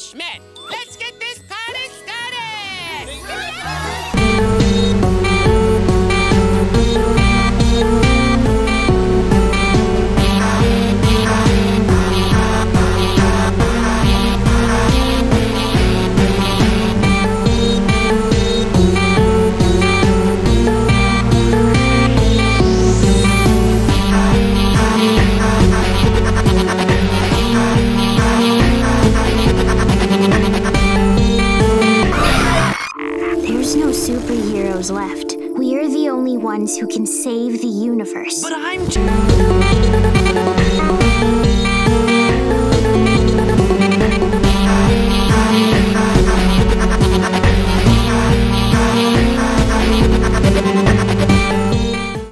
Schmidt. There's no superheroes left. We're the only ones who can save the universe. But I'm.